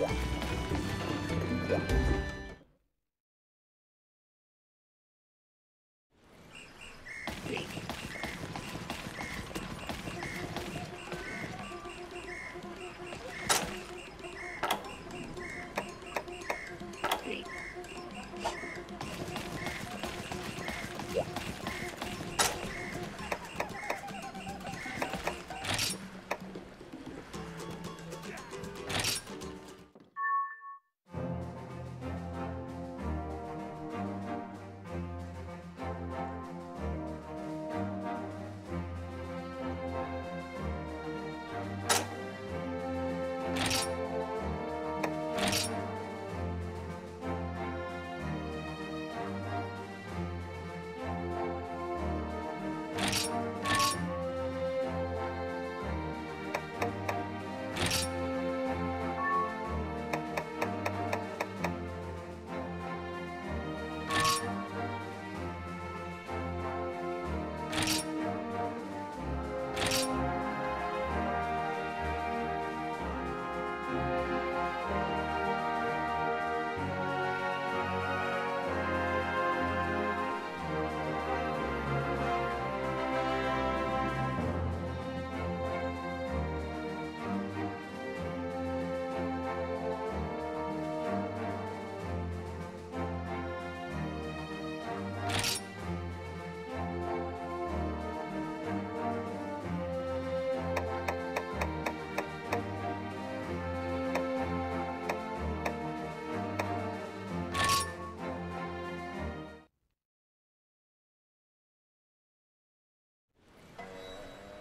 Yeah.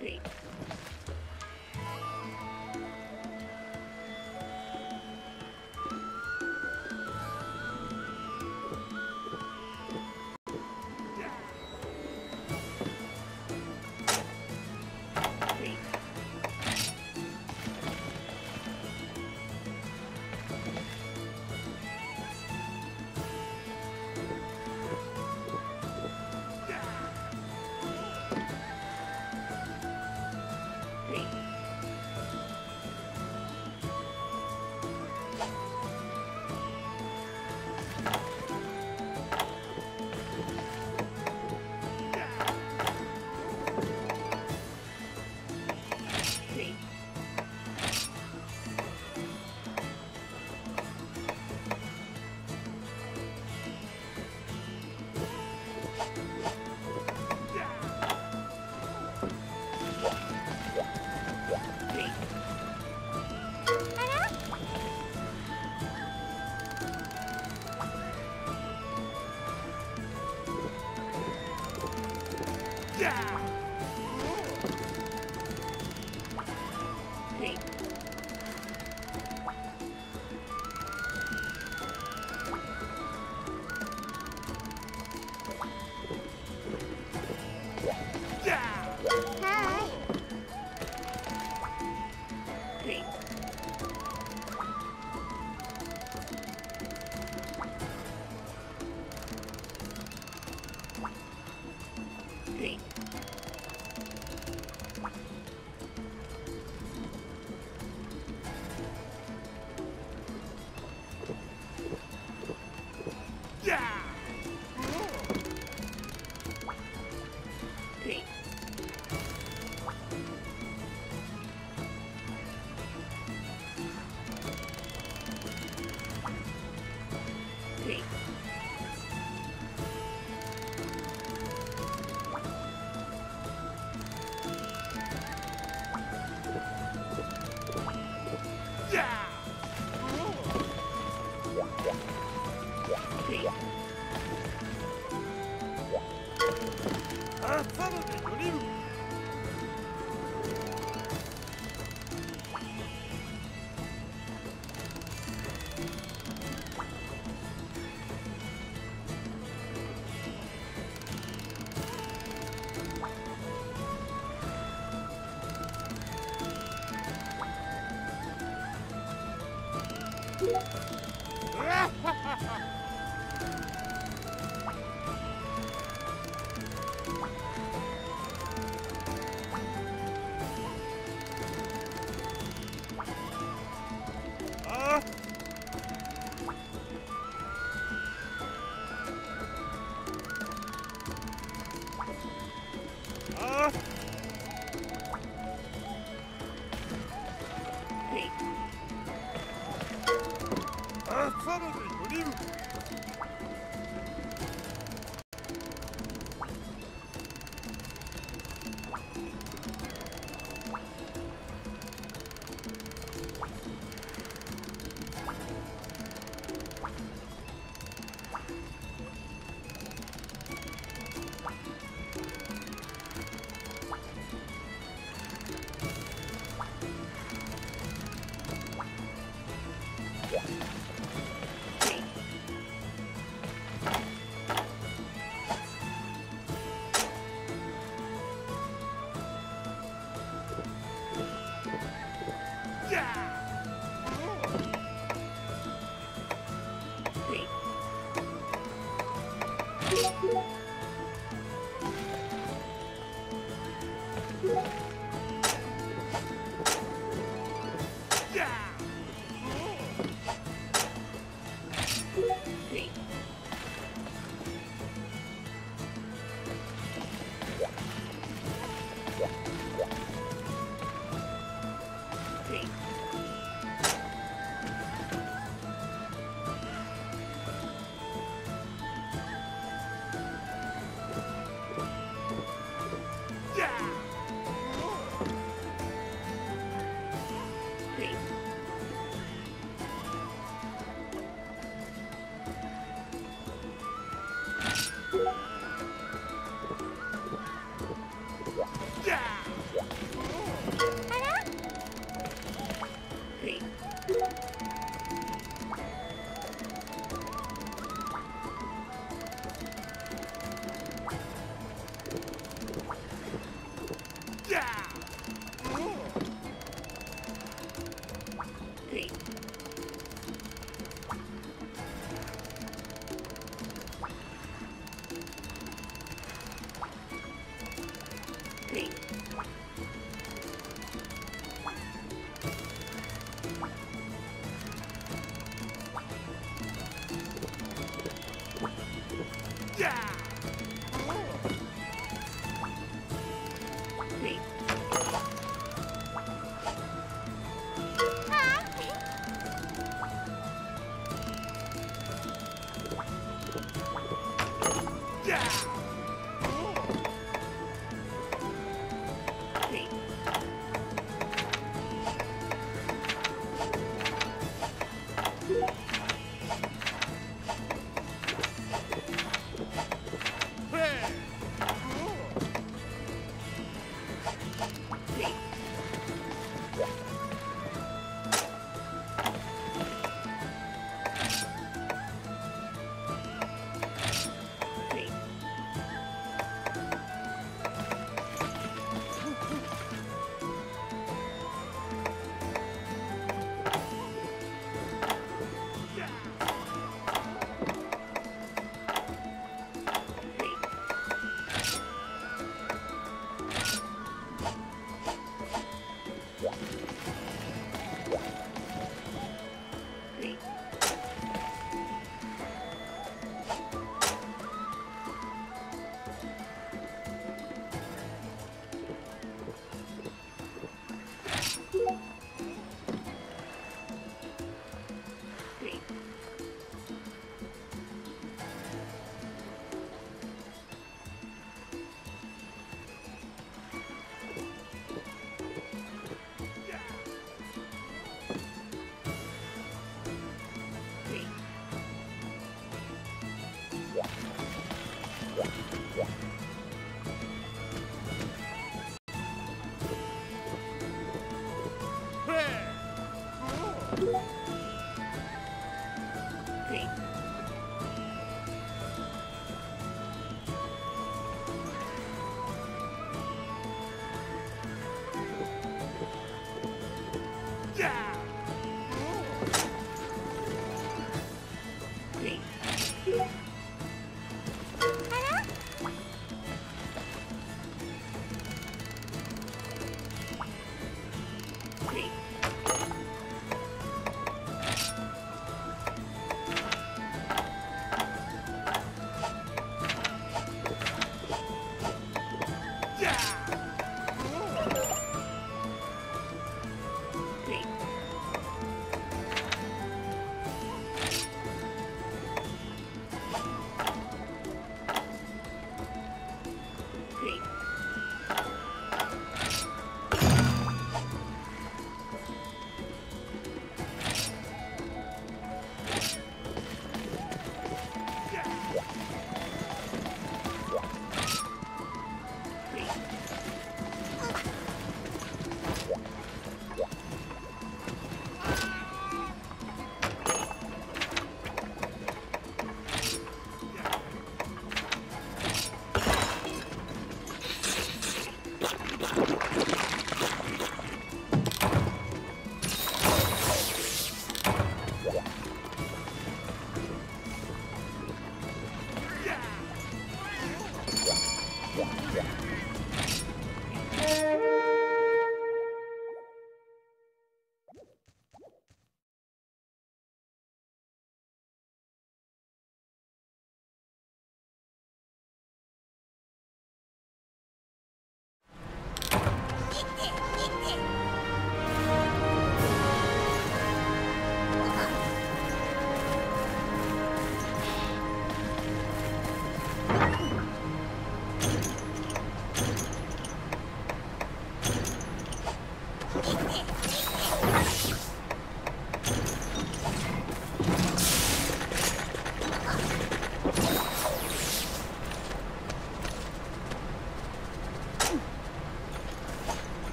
Great.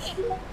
Yeah.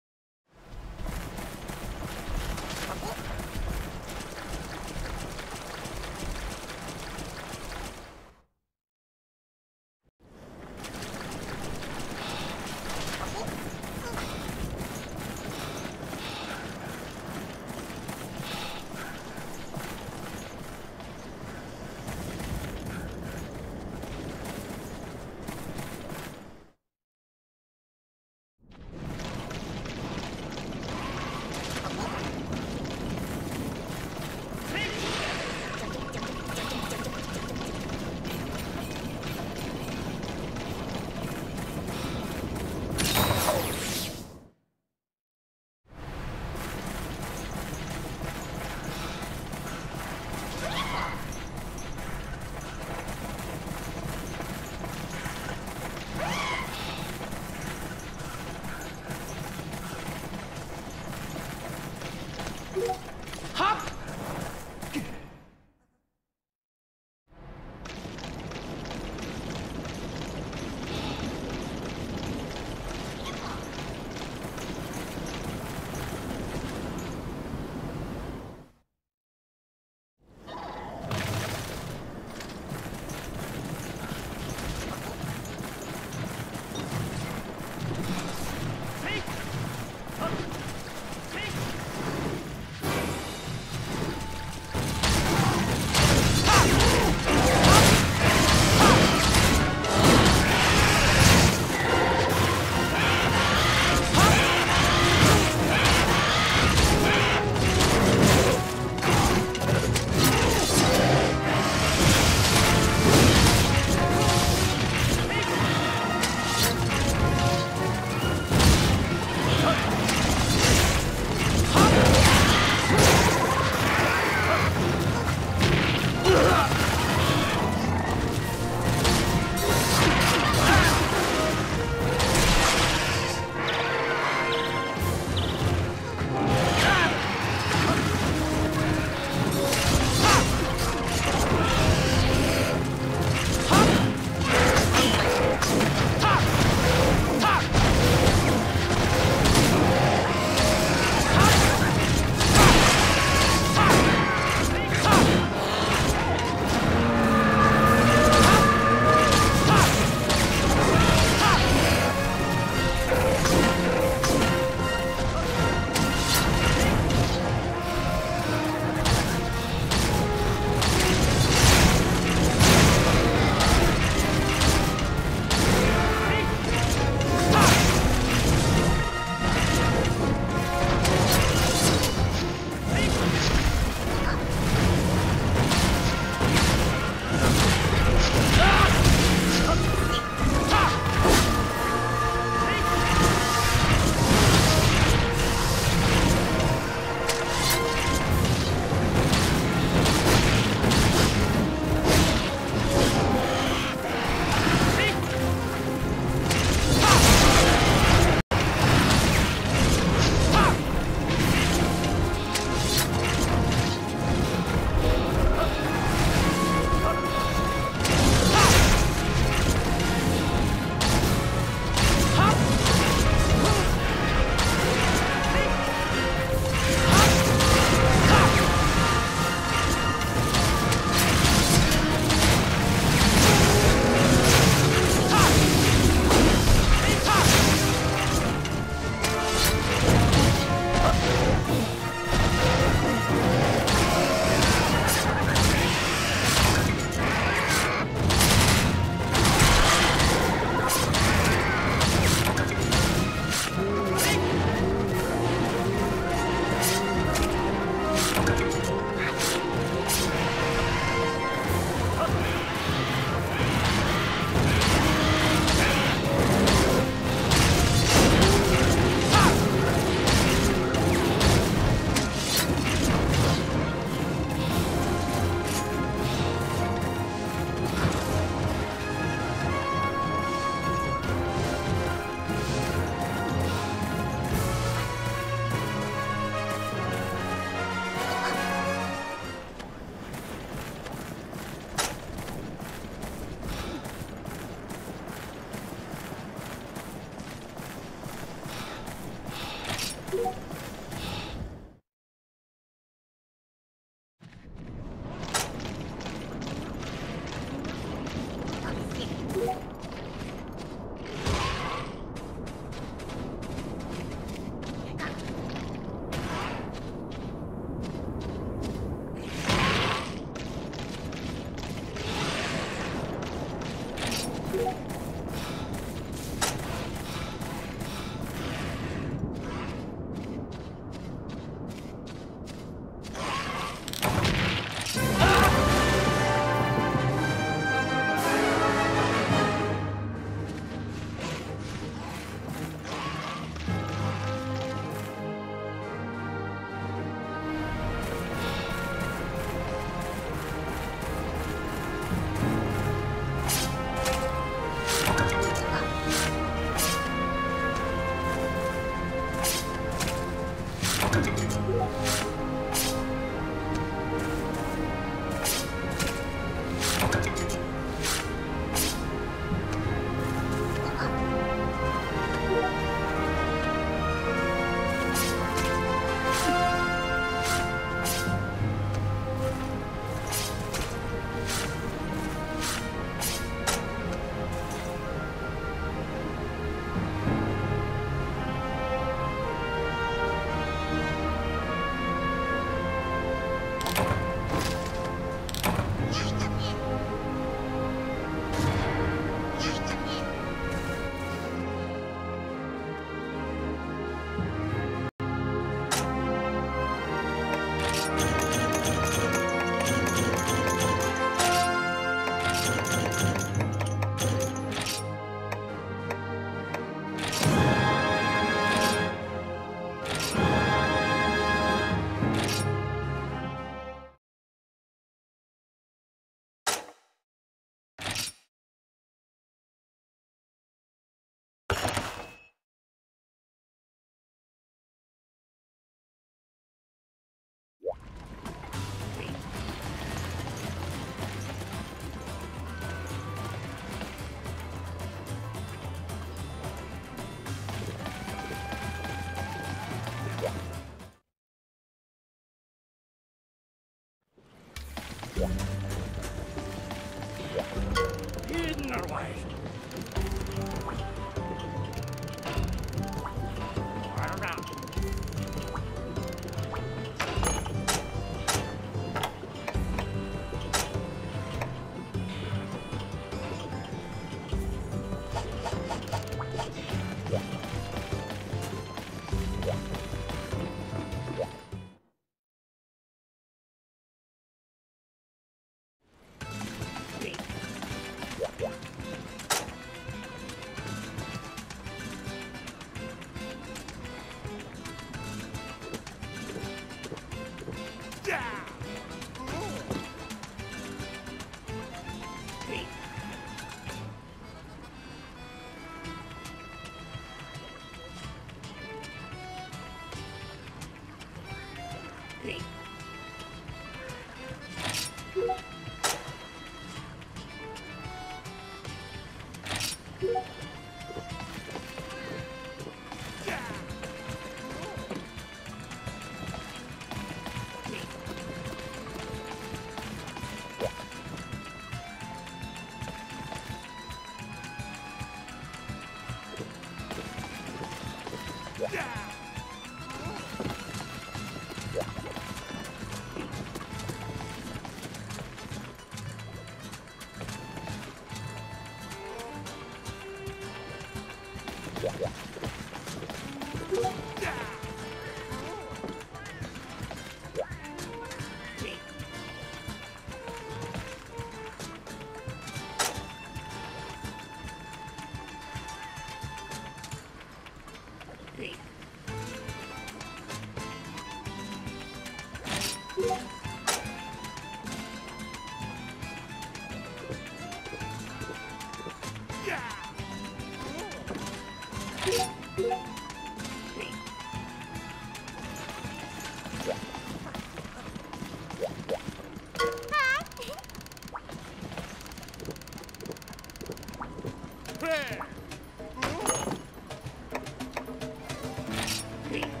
Exactly.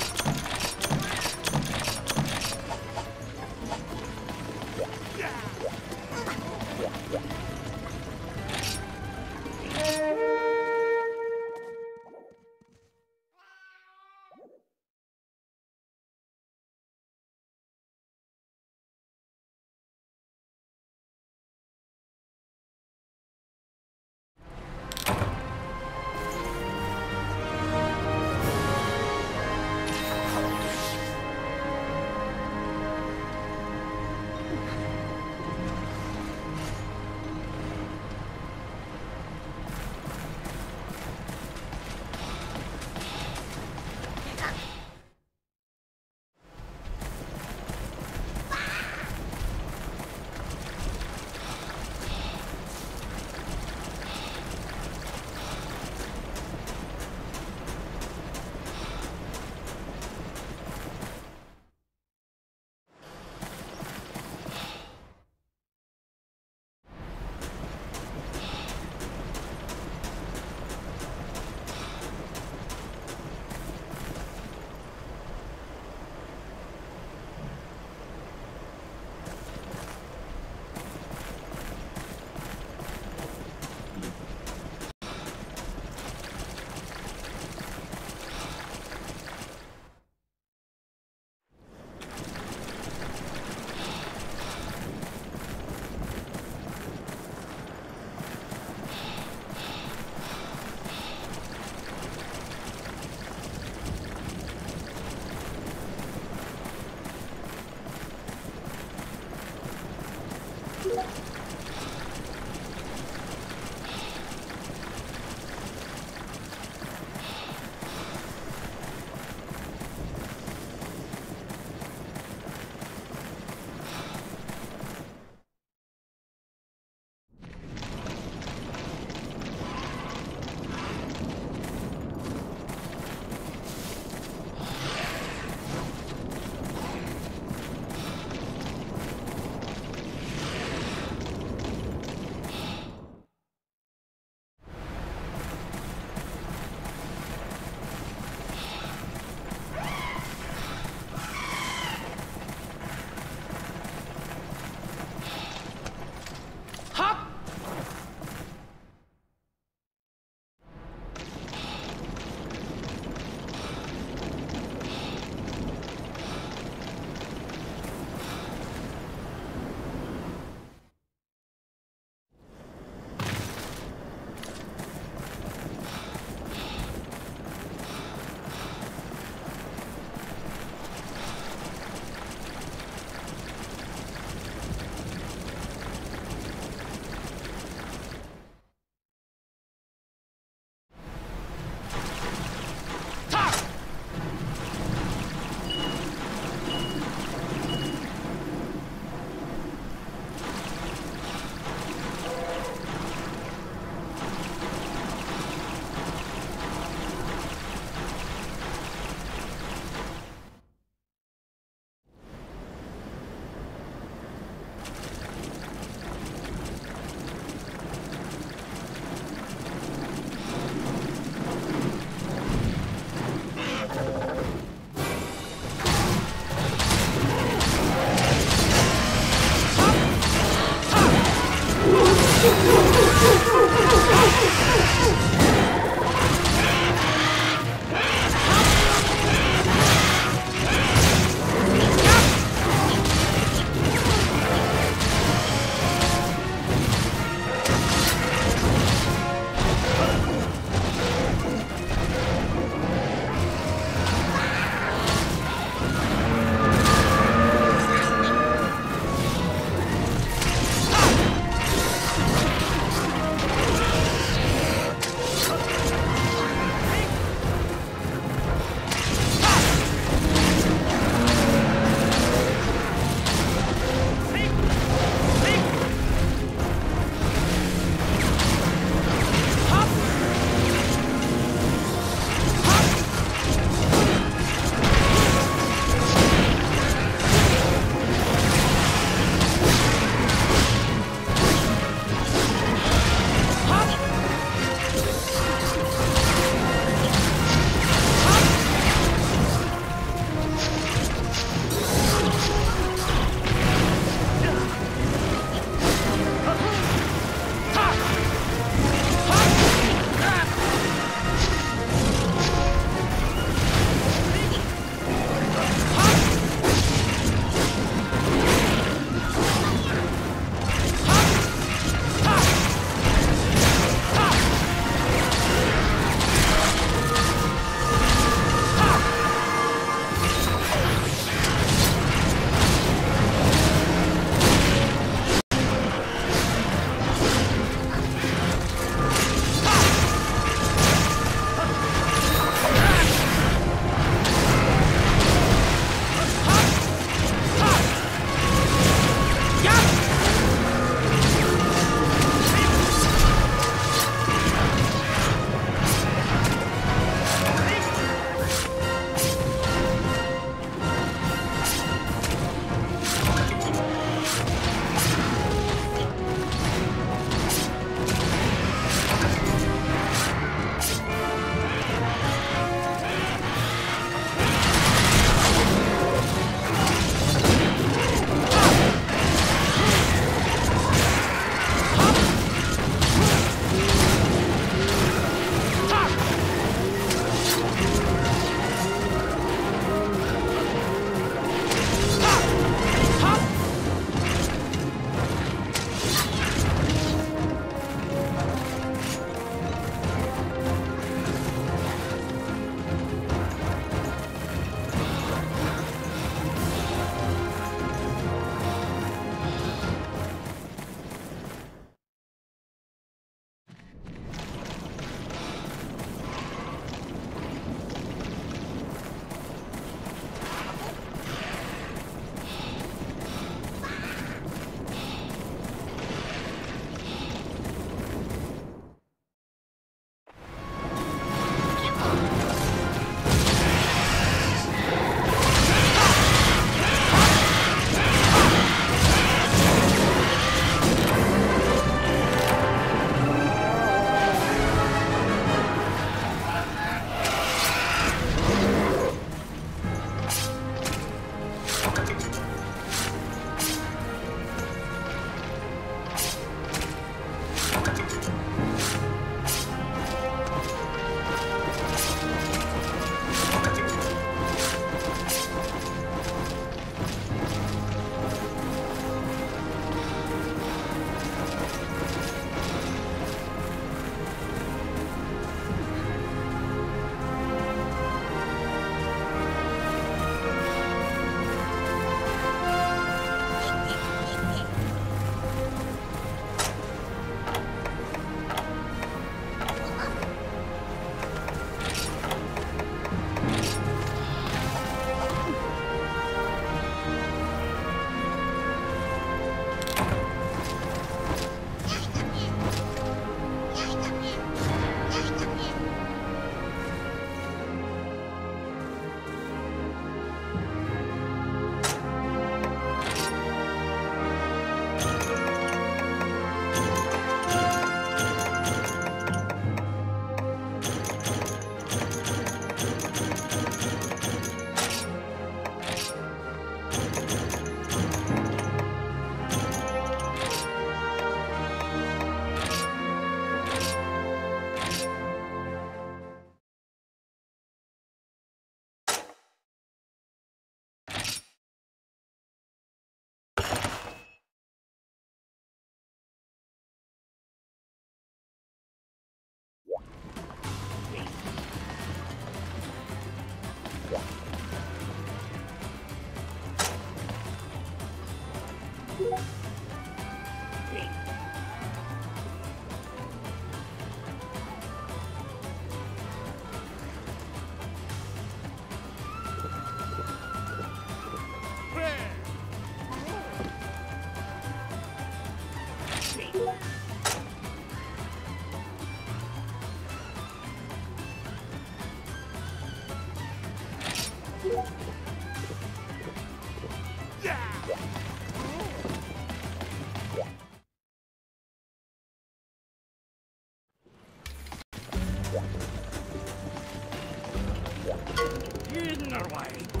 In our way.